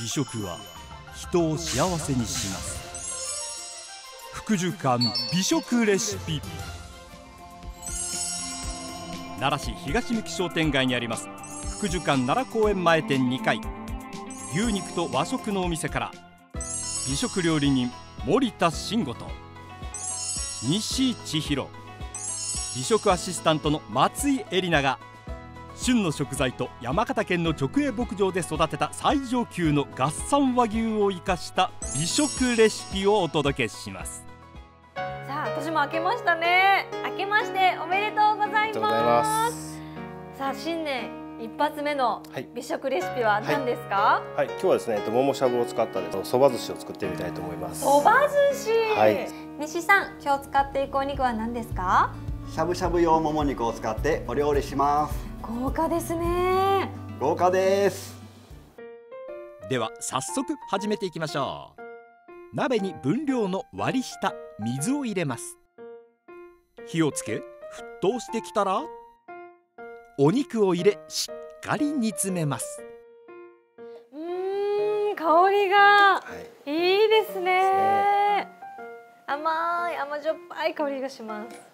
美食は人を幸せにします。福寿館美食レシピ。奈良市東向商店街にあります福寿館奈良公園前店2階。牛肉と和食のお店から。美食料理人森田慎吾と。西千尋。美食アシスタントの松井絵里奈が旬の食材と山形県の直営牧場で育てた最上級の合算和牛を生かした美食レシピをお届けします。さあ年も明けましたね。明けましておめでとうございます。さあ新年一発目の美食レシピは何ですか、はい、はい、今日はですね桃しゃぶを使ったそば寿司を作ってみたいと思います。そば寿司、はい、西さん今日使っていくお肉は何ですか？しゃぶしゃぶ用もも肉を使ってお料理します豪華ですね。豪華です。では早速始めていきましょう。鍋に分量の割り下水を入れます。火をつけ沸騰してきたらお肉を入れしっかり煮詰めます。うん香りがい。いですね。はい、甘い甘じょっぱい香りがします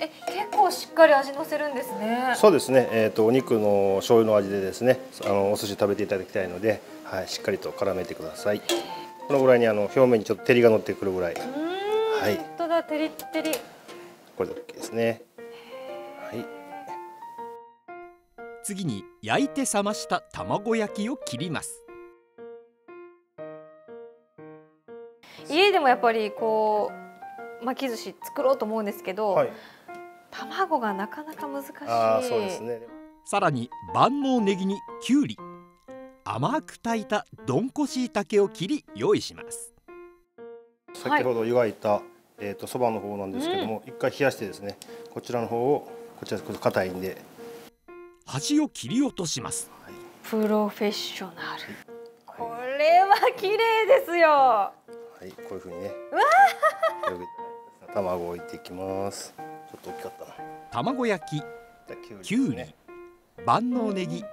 え結構しっかり味のせるんですね。そうですね。えっ、ー、とお肉の醤油の味でですねあのお寿司食べていただきたいのではいしっかりと絡めてください。このぐらいにあの表面にちょっと照りが乗ってくるぐらい。はい。本当だ照り照り。これで OK ですね。はい。次に焼いて冷ました卵焼きを切ります。家でもやっぱりこう巻き寿司作ろうと思うんですけど、はい、卵がなかなか難しい。あそうですね。さらに万能ネギにきゅうり甘く炊いたどんこしいたけを切り用意します。先ほど湯がいた、えっ、ー、とそばの方なんですけども、うん、一回冷やしてですねこちらの方をこちら硬いんで。端を切り落とします、はい、プロフェッショナル、はい、これは綺麗ですよ。はい。こういう風にね。卵を置いていきます。ょっと大きかったな。卵焼ききゅうり万能ネギ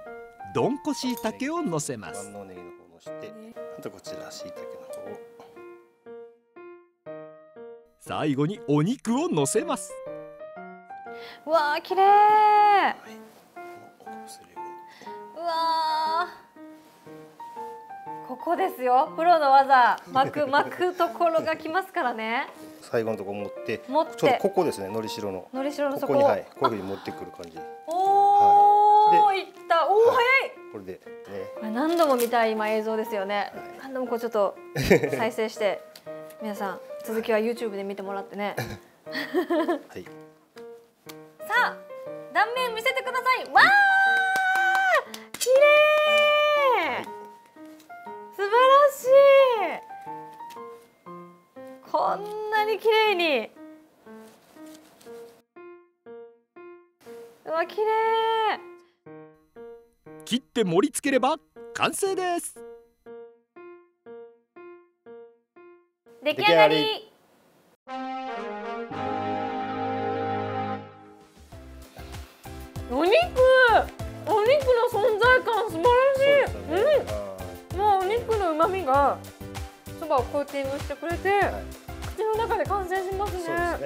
どんこしいたけをのせます。万能ネギの方のしてあとこちらしいたけの方を。最後にお肉をのせます。わあ綺麗、はい、ここですよ。プロの技。巻く 巻くところがきますからね。最後のところ持って持って。ちょっとここですね。のりしろの。のりしろのここにはい。こういうふうに持ってくる感じ。おお、はい、いった。おお、はい、早い。これでね。これ何度も見たい今映像ですよね、はい、何度もこうちょっと 再生して皆さん続きは YouTube で見てもらってね。はい。さあ断面見せてください。わあ綺麗こんなに綺麗に。うわ綺麗。切って盛り付ければ完成です。出来上がり。お肉。お肉の存在感素晴らしい、ね、うん。もうお肉の旨味がそばをコーティングしてくれて、はい口の中で完成しますね。すねは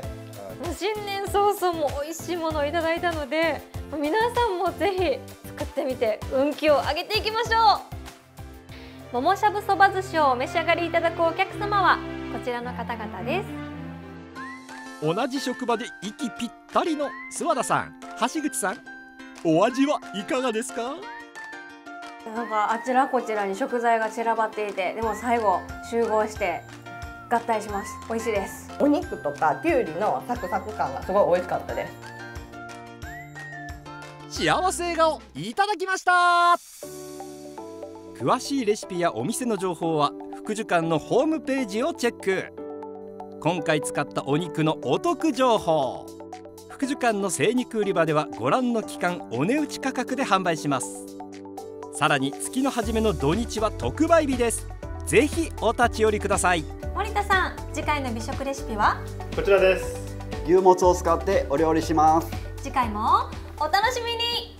い、新年早々も美味しいものをいただいたので、皆さんもぜひ作ってみて運気を上げていきましょう。桃しゃぶそば寿司をお召し上がりいただくお客様はこちらの方々です。同じ職場で息ぴったりの諏訪田さん、橋口さん、お味はいかがですか？なんかあちらこちらに食材が散らばっていてでも最後集合して合体します。美味しいです。お肉とかきゅうりのサクサク感がすごい美味しかったです。幸せ笑顔いただきました。詳しいレシピやお店の情報は福寿館のホームページをチェック。今回使ったお肉のお得情報。福寿館の精肉売り場ではご覧の期間お値打ち価格で販売します。さらに月の初めの土日は特売日です。ぜひお立ち寄りください森田さん次回の美食レシピは？こちらです。牛もつを使ってお料理します。次回もお楽しみに